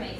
Right,